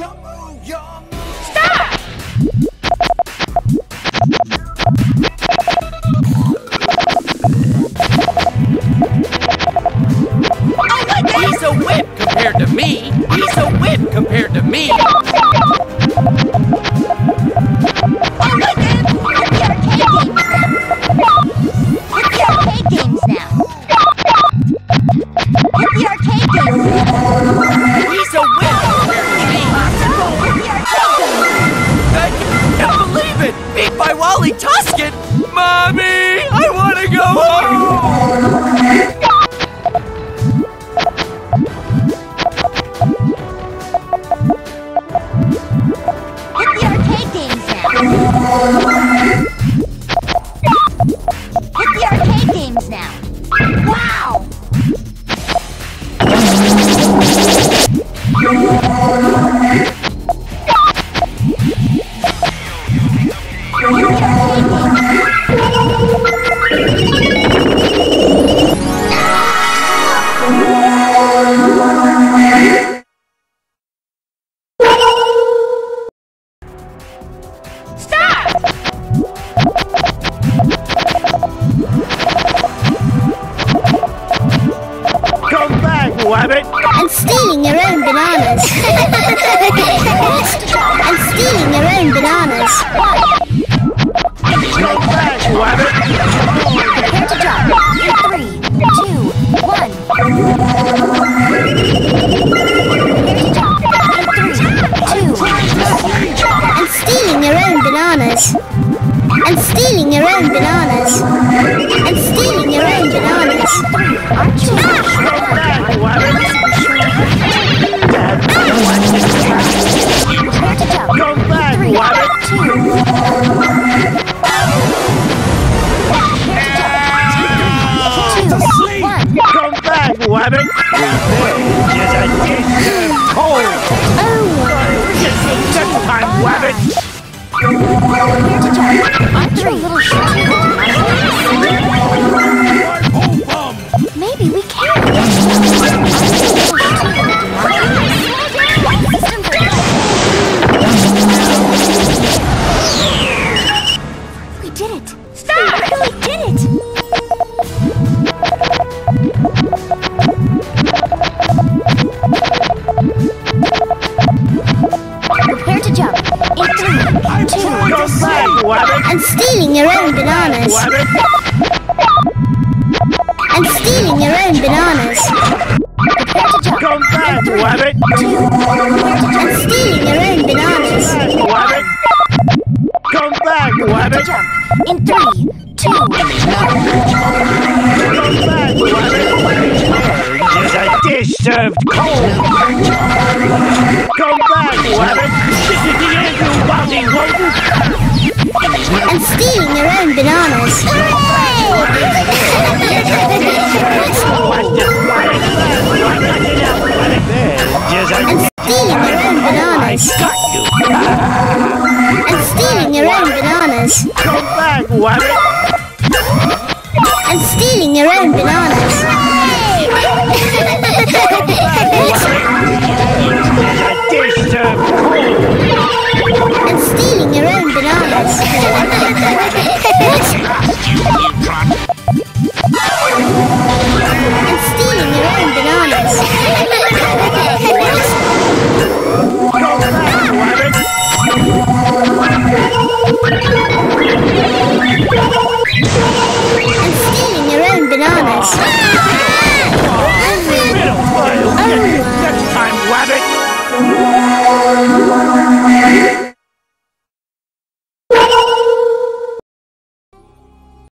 He's a whip compared to me. He's a whip compared Mommy, I want to go home. Wow! Back, Wabbit! and stealing your own bananas. and stealing your own bananas. Come back! Prepare to. In three, two, one. And stealing your own bananas. And stealing your own bananas. And stealing your own bananas. Come back, Oh, Wabbit! Revenge is a served cold! Next time, Wabbit! On three. little Maybe Stop! We really did it. Prepare to jump. In three, two, Come back, Wabbit! And stealing your own bananas. And stealing your own bananas. prepare to jump. Come back! And stealing In three, two, Wabbit! Is a dish served cold! Come back, Wabbit! This is the end, you lousy rodent! And stealing your own bananas. I got you. And stealing your own bananas bananas. Come back, Wabbit! I'm stealing your own bananas. Come. I'm stealing your own bananas. I'm stealing your own bananas.